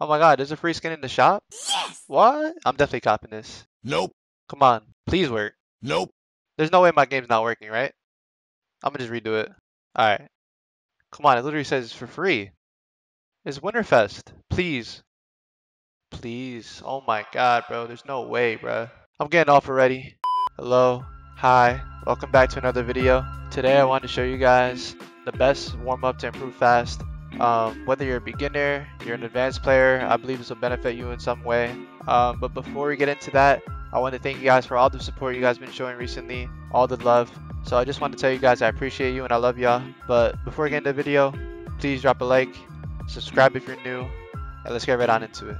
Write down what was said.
Oh my god, there's a free skin in the shop? Yes! What? I'm definitely copping this. Nope. Come on, please work. Nope. There's no way my game's not working, right? I'm gonna just redo it. Alright. Come on, it literally says it's for free. It's Winterfest. Please. Please. Oh my god, bro. There's no way, bro. I'm getting off already. Hello. Hi. Welcome back to another video. Today I want to show you guys the best warm-up to improve fast. Um, whether you're a beginner, you're an advanced player, I believe this will benefit you in some way. Um, but before we get into that, I want to thank you guys for all the support you guys been showing recently, all the love. So I just want to tell you guys I appreciate you and I love y'all. But before we get into the video, please drop a like, subscribe if you're new, and let's get right on into it.